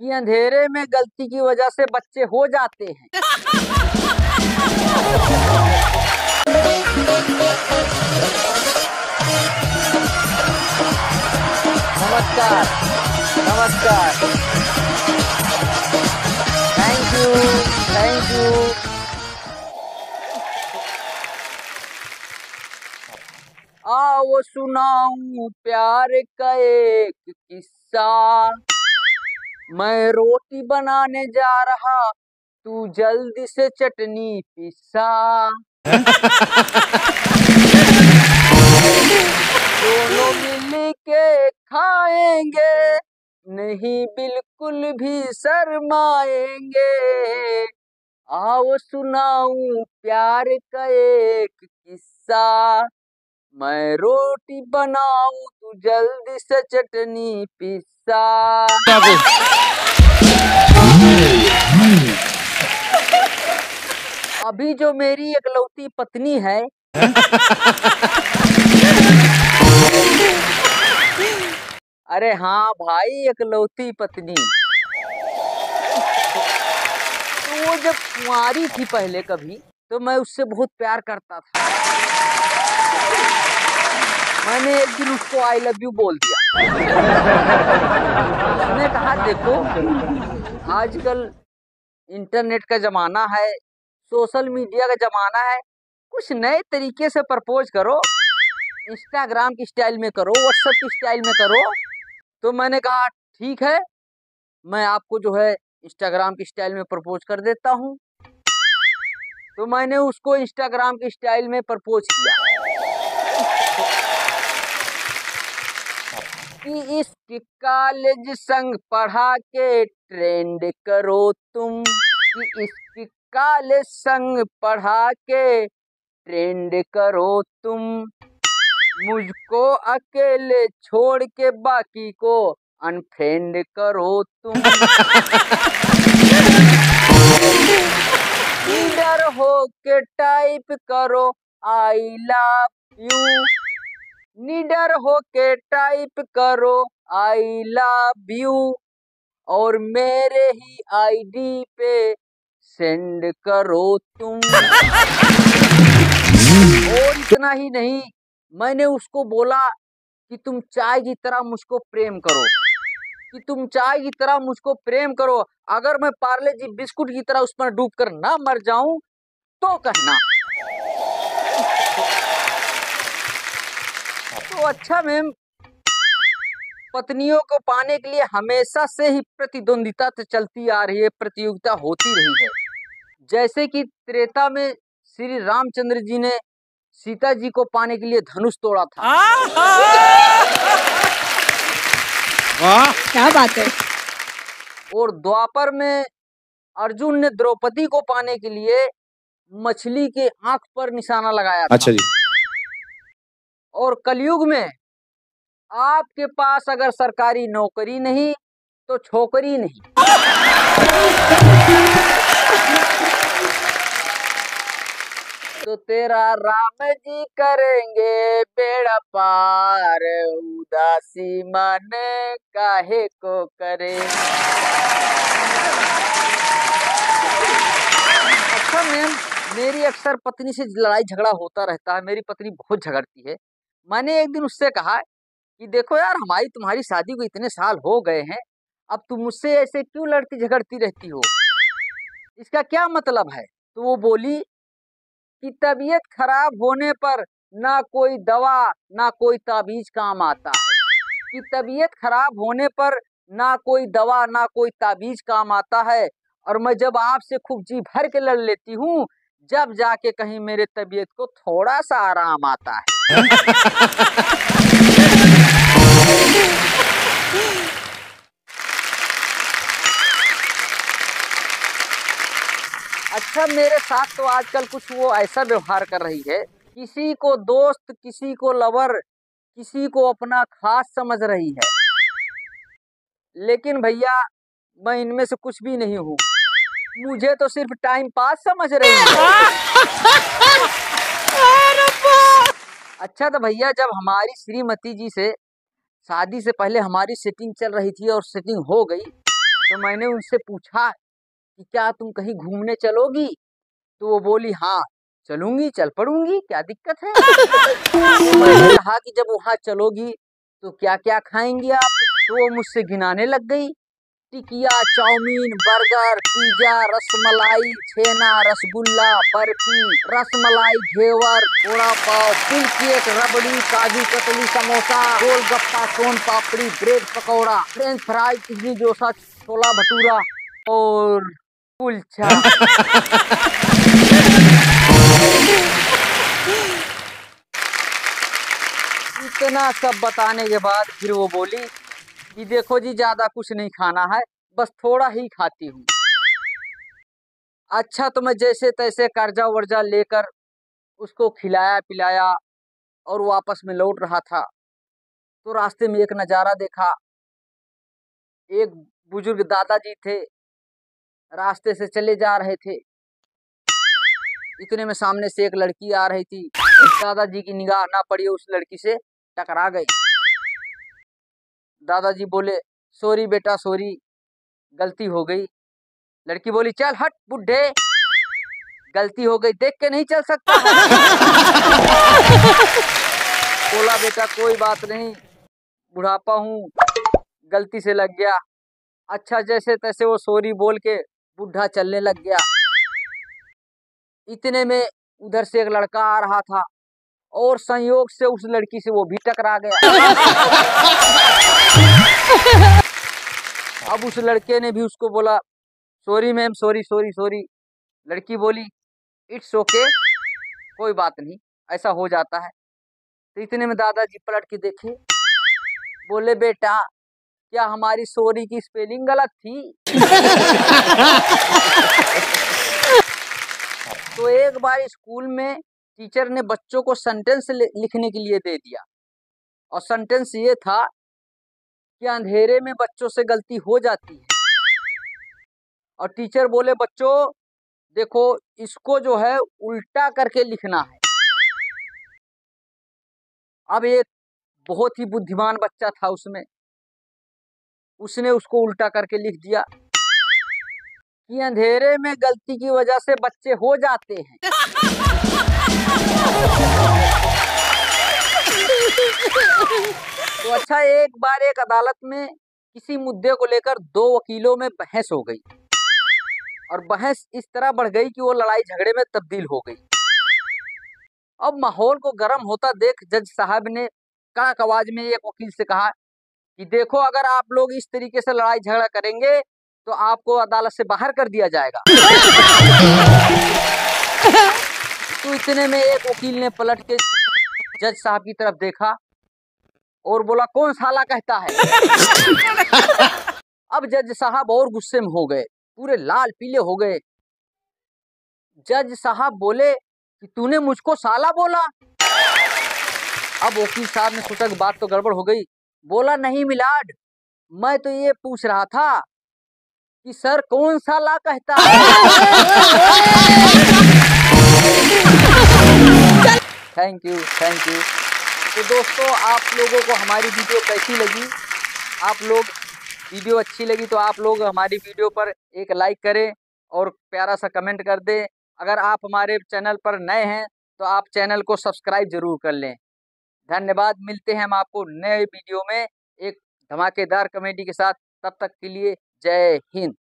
कि अंधेरे में गलती की वजह से बच्चे हो जाते हैं। नमस्कार नमस्कार। थैंक यू थैंक यू आओ सुनाऊं प्यार का एक किस्सा। मैं रोटी बनाने जा रहा, तू जल्दी से चटनी पिसा। दोनों मिल के खाएँगे, नहीं बिल्कुल भी शर्माएँगे। आओ सुनाऊं प्यार का एक किस्सा। मैं रोटी बनाऊँ, तू जल्दी से चटनी पिसा। अभी जो मेरी एकलौती पत्नी है, अरे हाँ भाई एकलौती पत्नी। तो वो जब कुंवारी थी पहले कभी तो मैं उससे बहुत प्यार करता था। मैंने एक दिन उसको आई लव यू बोल दिया। उसने कहा, देखो, आजकल इंटरनेट का जमाना है, सोशल मीडिया का जमाना है, कुछ नए तरीके से प्रपोज करो, इंस्टाग्राम की स्टाइल में करो, व्हाट्सएप की स्टाइल में करो। तो मैंने कहा, ठीक है, मैं आपको जो है इंस्टाग्राम की स्टाइल में प्रपोज कर देता हूँ। तो मैंने उसको इंस्टाग्राम की स्टाइल में प्रपोज किया। कि इस कॉलेज संग पढ़ा के ट्रेंड करो तुम, कि इस कॉलेज संग पढ़ा के ट्रेंड करो तुम। मुझको अकेले छोड़ के बाकी को अनफ्रेंड करो तुम। लीडर हो के टाइप करो आई लव यू नीडर हो के टाइप करो आई लव यू और मेरे ही आईडी पे सेंड करो तुम। और इतना ही नहीं, मैंने उसको बोला कि तुम चाय की तरह मुझको प्रेम करो, कि तुम चाय की तरह मुझको प्रेम करो। अगर मैं पार्ले जी बिस्कुट की तरह उस पर डूब कर ना मर जाऊँ तो कहना। तो अच्छा मैम। पत्नियों को पाने के लिए हमेशा से ही प्रतिद्वंदिता तो चलती आ रही है प्रतियोगिता होती रही है। जैसे कि त्रेता में श्री रामचंद्र जी ने सीता जी को पाने के लिए धनुष तोड़ा था। वाह! क्या बात है। और द्वापर में अर्जुन ने द्रौपदी को पाने के लिए मछली के आँख पर निशाना लगाया था। अच्छा जी। और कलयुग में आपके पास अगर सरकारी नौकरी नहीं तो छोकरी नहीं। तो तेरा राम जी करेंगे बेड़ा पार, उदासी मन काहे को करे? अच्छा मैम, मेरी अक्सर पत्नी से लड़ाई झगड़ा होता रहता है, मेरी पत्नी बहुत झगड़ती है। मैंने एक दिन उससे कहा कि देखो यार, हमारी तुम्हारी शादी को इतने साल हो गए हैं, अब तुम मुझसे ऐसे क्यों लड़ती झगड़ती रहती हो? इसका क्या मतलब है? तो वो बोली कि तबीयत खराब होने पर ना कोई दवा, ना कोई ताबीज काम आता है। कि तबीयत खराब होने पर ना कोई दवा, ना कोई ताबीज काम आता है। और मैं जब आपसे खूब जी भर के लड़ लेती हूँ, जब जाके कहीं मेरे तबीयत को थोड़ा सा आराम आता है। अच्छा मेरे साथ तो आजकल कुछ वो ऐसा व्यवहार कर रही है। किसी को दोस्त किसी को लवर किसी को अपना खास समझ रही है। लेकिन भैया मैं इनमें से कुछ भी नहीं हूँ। मुझे तो सिर्फ़ टाइम पास समझ रही है। अच्छा तो भैया, जब हमारी श्रीमती जी से, शादी से पहले हमारी सेटिंग चल रही थी और सेटिंग हो गई तो मैंने उनसे पूछा कि क्या तुम कहीं घूमने चलोगी? तो वो बोली हाँ चलूँगी, चल पड़ूँगी, क्या दिक्कत है? तो मैंने कहा कि जब वहाँ चलोगी तो क्या क्या खाएँगी आप? तो वो मुझसे गिनाने लग गई। Tikiya, chow mein, burger, pizza, rasmalai, chhena, rasgulla, barfi, rasmalai, ghevar घोड़ा पाव तिल cake rabri, kaju katli, samosa, golgappa, son papdi, bread pakora, French fry, idli dosa, chhola bhatura और कुलचा। इतना सब बताने के बाद फिर वो बोली कि देखो जी, ज़्यादा कुछ नहीं खाना है, बस थोड़ा ही खाती हूँ। अच्छा तो मैं जैसे तैसे कर्जा वर्जा लेकर उसको खिलाया पिलाया और वापस में लौट रहा था तो रास्ते में एक नज़ारा देखा। एक बुज़ुर्ग दादाजी थे, रास्ते से चले जा रहे थे। इतने में सामने से एक लड़की आ रही थी। दादाजी की निगाह ना पड़ी उस लड़की से, टकरा गई। दादाजी बोले, सॉरी बेटा, सॉरी, गलती हो गई। लड़की बोली, चल हट, बुढ़े, गलती हो गई, देख के नहीं चल सकता। बोला, बेटा, कोई बात नहीं, बुढ़ापा हूँ, गलती से लग गया। अच्छा जैसे तैसे वो सॉरी बोल के बुढ़ा चलने लग गया। इतने में उधर से एक लड़का आ रहा था। और संयोग से उस लड़की से वो भी टकरा गया। अब उस लड़के ने भी उसको बोला sorry ma'am sorry sorry sorry लड़की बोली इट्स ओके okay, कोई बात नहीं ऐसा हो जाता है। तो इतने में दादाजी पलट के देखे बोले बेटा क्या हमारी सॉरी की स्पेलिंग गलत थी? तो एक बार स्कूल में टीचर ने बच्चों को सेंटेंस लिखने के लिए दे दिया। और सेंटेंस ये था कि अंधेरे में बच्चों से गलती हो जाती है। और टीचर बोले, बच्चों, देखो, इसको जो है उल्टा करके लिखना है। अब एक बहुत ही बुद्धिमान बच्चा था उसमें। उसने उसको उल्टा करके लिख दिया कि अंधेरे में गलती की वजह से बच्चे हो जाते हैं। तो अच्छा एक बार एक अदालत में किसी मुद्दे को लेकर दो वकीलों में बहस हो गई। और बहस इस तरह बढ़ गई कि वो लड़ाई झगड़े में तब्दील हो गई। अब माहौल को गर्म होता देख जज साहब ने कड़क आवाज़ में एक वकील से कहा कि देखो, अगर आप लोग इस तरीके से लड़ाई झगड़ा करेंगे तो आपको अदालत से बाहर कर दिया जाएगा। तो इतने में एक वकील ने पलट के जज साहब की तरफ़ देखा। और बोला कौन साला कहता है? अब जज साहब और गुस्से में हो गए पूरे लाल पीले हो गए। जज साहब बोले कि तूने मुझको साला बोला? अब वकील साहब ने सोचा कि बात तो गड़बड़ हो गई। बोला नहीं मिलाड मैं तो ये पूछ रहा था कि सर कौन सा ला कहता है? थैंक यू थैंक यू तो दोस्तों, आप लोगों को हमारी वीडियो कैसी लगी? आप लोग, वीडियो अच्छी लगी तो आप लोग हमारी वीडियो पर एक लाइक करें और प्यारा सा कमेंट कर दें। अगर आप हमारे चैनल पर नए हैं तो आप चैनल को सब्सक्राइब ज़रूर कर लें। धन्यवाद, मिलते हैं हम आपको नए वीडियो में एक धमाकेदार कमेडी के साथ। तब तक के लिए जय हिंद।